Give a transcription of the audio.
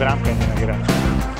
branca, negra.